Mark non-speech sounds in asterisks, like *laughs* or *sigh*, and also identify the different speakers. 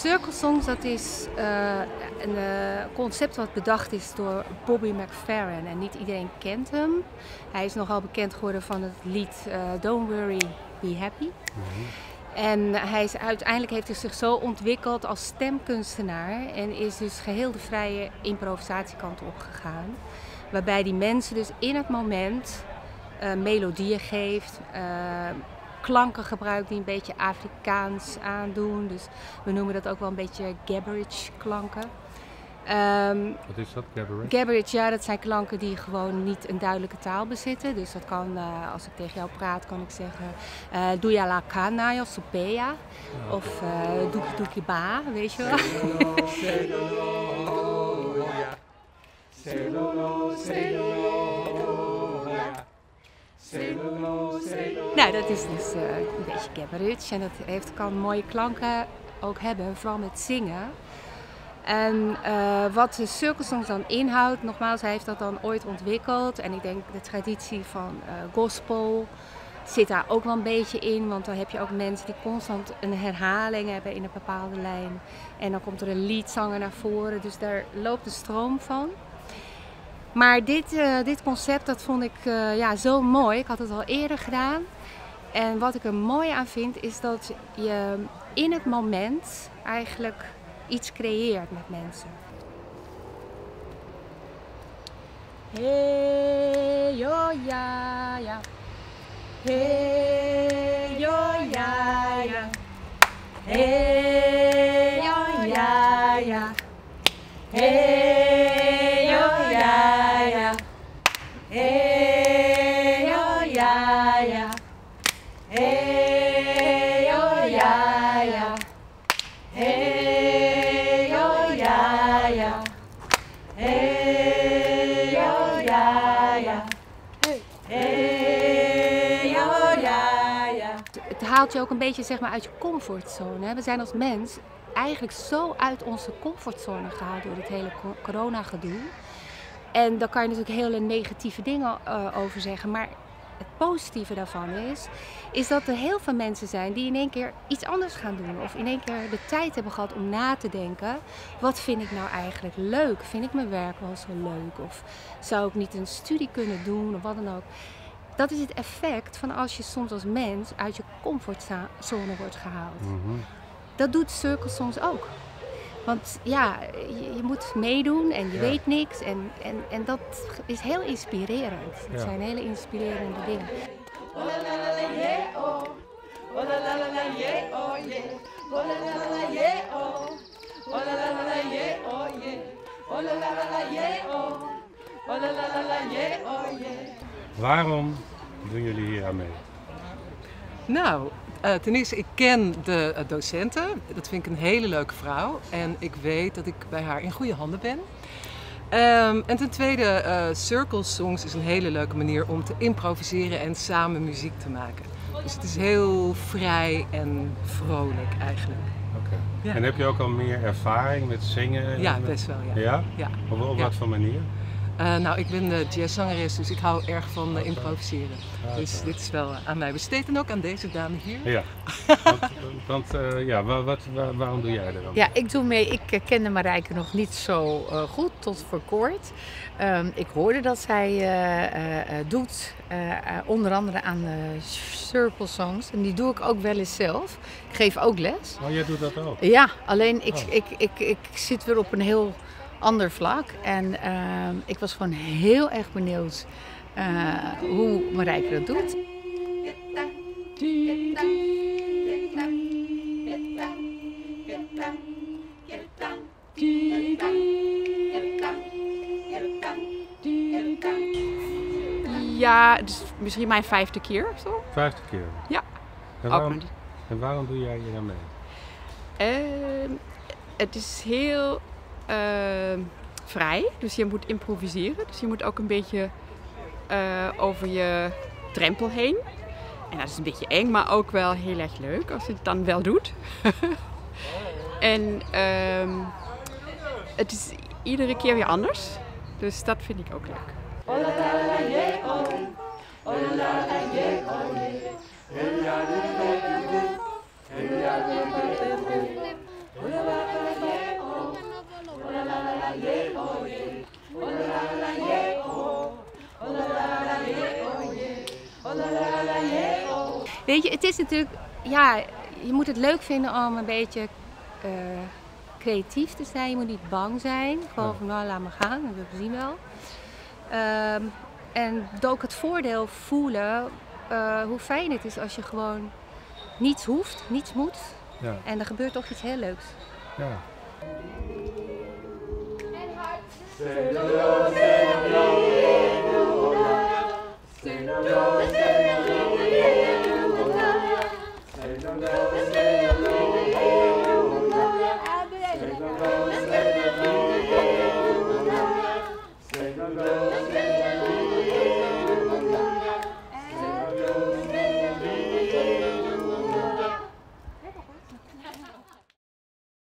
Speaker 1: Circle Songs dat is uh, een uh, concept wat bedacht is door Bobby McFerrin. En niet iedereen kent hem. Hij is nogal bekend geworden van het lied uh, Don't Worry, Be Happy. Mm-hmm. En hij is, uiteindelijk heeft hij zich zo ontwikkeld als stemkunstenaar. En is dus geheel de vrije improvisatiekant opgegaan. Waarbij die mensen dus in het moment melodieën geeft klanken gebruikt die een beetje Afrikaans aandoen. Dus we noemen dat ook wel een beetje Gabberage klanken.
Speaker 2: Um, Wat is dat, Gabberage?
Speaker 1: Gabberage, ja, dat zijn klanken die gewoon niet een duidelijke taal bezitten. Dus dat kan, uh, als ik tegen jou praat, kan ik zeggen uh, eh, Doe la kana, of supea. Of uh, doekie doekie ba, weet je wel. Nou, dat is dus uh, een beetje cabaret en dat heeft, kan mooie klanken ook hebben, vooral met zingen. En uh, wat de Circle dan inhoudt, nogmaals, hij heeft dat dan ooit ontwikkeld. En ik denk de traditie van uh, gospel zit daar ook wel een beetje in. Want dan heb je ook mensen die constant een herhaling hebben in een bepaalde lijn. En dan komt er een liedzanger naar voren. Dus daar loopt de stroom van. Maar dit, uh, dit concept dat vond ik uh, ja, zo mooi. Ik had het al eerder gedaan. En wat ik er mooi aan vind is dat je in het moment eigenlijk iets creëert met mensen. Hey, yo, ja, ja. Hey, haalt je ook een beetje zeg maar, uit je comfortzone. We zijn als mens eigenlijk zo uit onze comfortzone gehaald door het hele corona-gedoe. En daar kan je natuurlijk hele negatieve dingen uh, over zeggen. Maar het positieve daarvan is, is dat er heel veel mensen zijn die in één keer iets anders gaan doen. Of in één keer de tijd hebben gehad om na te denken. Wat vind ik nou eigenlijk leuk? Vind ik mijn werk wel zo leuk? Of zou ik niet een studie kunnen doen? Of wat dan ook dat is het effect van als je soms als mens uit je comfortzone wordt gehaald. Mhm. Dat doet Circle soms ook. Want ja, je, je moet meedoen en je weet niks. En, en, en dat is heel inspirerend. Het zijn hele inspirerende dingen.
Speaker 2: Waarom doen jullie hier aan mee?
Speaker 3: Nou, uh, ten eerste, ik ken de uh, docenten. Dat vind ik een hele leuke vrouw. En ik weet dat ik bij haar in goede handen ben. Um, en ten tweede, uh, Circle Songs is een hele leuke manier om te improviseren en samen muziek te maken. Dus het is heel vrij en vrolijk eigenlijk.
Speaker 2: Oké. Ja. En heb je ook al meer ervaring met zingen?
Speaker 3: Ja, best wel. Ja?
Speaker 2: ja?
Speaker 3: ja.
Speaker 2: Op, op wat voor manier?
Speaker 3: Uh, nou, ik ben uh, jazzzangeres, dus ik hou erg van uh, improviseren. Ah, dus dit is wel aan mij besteed en ook aan deze dame hier.
Speaker 2: Ja, *laughs* want, want ja, wat, wat, waarom doe jij er dan?
Speaker 4: Ja, ik doe mee. Ik kende Marijke nog niet zo goed, tot voor kort. Um, ik hoorde dat zij doet, onder andere aan Circle Songs. En die doe ik ook wel eens zelf. Ik geef ook les.
Speaker 2: Oh, jij doet dat ook?
Speaker 4: Ja, alleen ik, oh. ik, ik, ik, ik zit weer op een heel ander vlak. En uh, ik was gewoon heel erg benieuwd uh, hoe Marijke dat doet.
Speaker 5: Ja, het is misschien mijn vijfde keer of zo.
Speaker 2: Vijfde keer?
Speaker 5: Ja.
Speaker 2: En waarom, en waarom doe jij hier aan mee?
Speaker 5: Uh, het is heel vrij. Dus je moet improviseren. Dus je moet ook een beetje uh, over je drempel heen. En dat is een beetje eng, maar ook wel heel erg leuk als je het dan wel doet. en um, het is iedere keer weer anders. Dus dat vind ik ook leuk. Oh,
Speaker 1: Weet je, het is natuurlijk, ja, je moet het leuk vinden om een beetje eh, creatief te zijn. Je moet niet bang zijn. Gewoon van, nou, laat maar gaan, we zien wel. Ehm, en ook het voordeel voelen eh, hoe fijn het is als je gewoon niets hoeft, niets moet.
Speaker 2: Ja.
Speaker 1: En er gebeurt toch iets heel leuks.
Speaker 2: Ja.
Speaker 1: Señor